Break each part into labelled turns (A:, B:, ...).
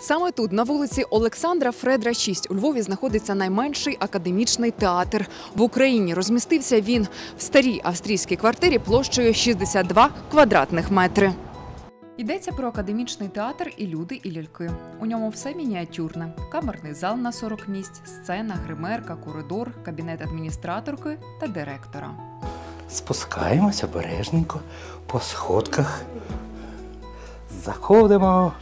A: Саме тут, на вулиці Олександра Фредра, 6, у Львові знаходиться найменший академічний театр. В Україні розмістився він в старій австрійській квартирі площею 62 квадратних метри. Йдеться про академічний театр і люди, і ляльки. У ньому все мініатюрне: камерний зал на 40 місць, сцена, гримерка, коридор, кабінет адміністраторки та директора.
B: Спускаємось обережненько по сходках. Заходимо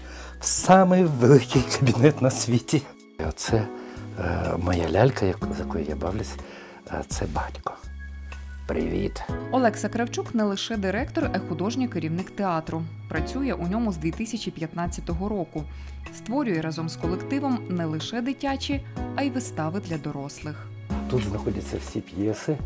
B: самий великий кабінет на світі. Оце е, моя лялька, як- з якою я бавлюсь, е, це батько. Привіт.
A: Олекса Кравчук не лише директор, а й художній керівник театру. Працює у ньому з 2015 року. Створює разом з колективом не лише дитячі, а й вистави для дорослих.
B: Тут знаходяться всі п'єси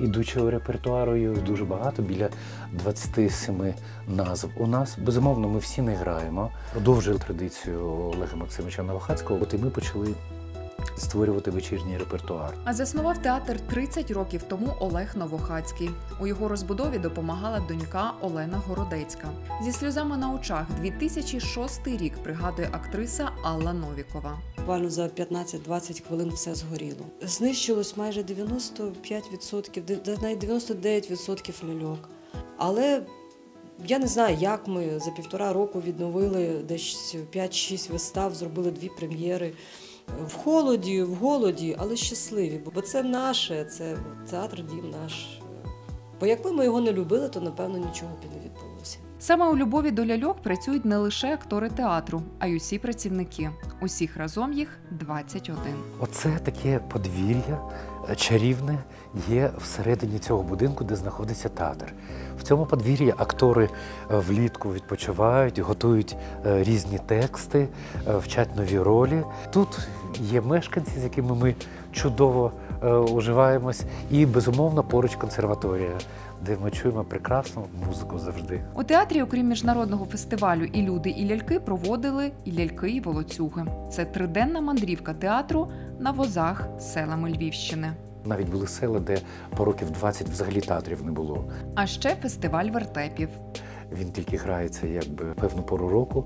B: ідучого репертуару. Їх дуже багато, біля 27 назв. У нас безумовно ми всі не граємо. Продовжили традицію Олега Максимовича Новохацького. От і ми почали створювати вечірній репертуар.
A: А заснував театр 30 років тому Олег Новохацький. У його розбудові допомагала донька Олена Городецька. Зі сльозами на очах 2006 рік пригадує актриса Алла Новікова.
C: Буквально за 15-20 хвилин все згоріло. Знищилось майже 95%, де- де навіть 99% ляльок. Але я не знаю, як ми за півтора року відновили десь 5-6 вистав, зробили дві прем'єри. В холоді, в голоді, але щасливі. Бо це наше, це театр дім наш. Бо якби ми його не любили, то напевно нічого б і не відбулося.
A: Саме у любові до ляльок працюють не лише актори театру, а й усі працівники. Усіх разом їх 21.
B: Оце таке подвір'я е, чарівне є всередині цього будинку, де знаходиться театр. В цьому подвір'ї актори е, влітку відпочивають, готують е, різні тексти, вчать нові ролі. Тут є мешканці, з якими ми чудово уживаємось, і безумовно поруч консерваторія, де ми чуємо прекрасну музику завжди.
A: У театрі, окрім міжнародного фестивалю і люди, і ляльки проводили і ляльки, і волоцюги. Це триденна мандрівка театру на возах селами Львівщини.
B: Навіть були села, де по років 20 взагалі театрів не було.
A: А ще фестиваль вертепів.
B: Він тільки грається якби певну пору року.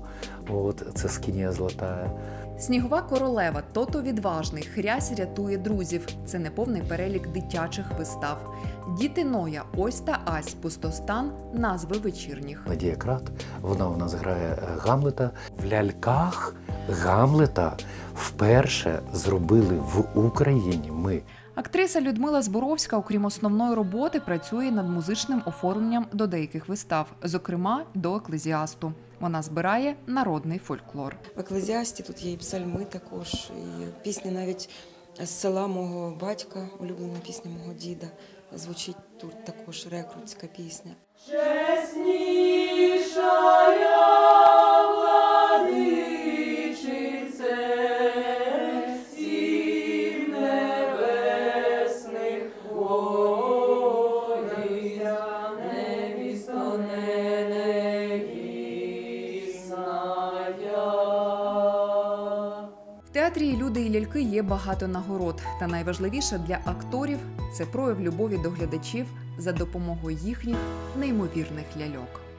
B: От це скінія золотая.
A: Снігова королева, тото відважний, хрясь рятує друзів. Це неповний перелік дитячих вистав. Діти Ноя, ось та Ась, пустостан, назви вечірніх.
B: Надія Крат. Вона у нас грає е, Гамлета. В ляльках Гамлета вперше зробили в Україні. Ми
A: Актриса Людмила Зборовська, окрім основної роботи, працює над музичним оформленням до деяких вистав, зокрема до еклезіасту. Вона збирає народний фольклор.
D: В еклезіасті тут є і псальми також, і пісні навіть з села мого батька, улюблена пісня мого діда. Звучить тут також рекрутська пісня.
A: Театрі люди і ляльки є багато нагород. Та найважливіше для акторів це прояв любові до глядачів за допомогою їхніх неймовірних ляльок.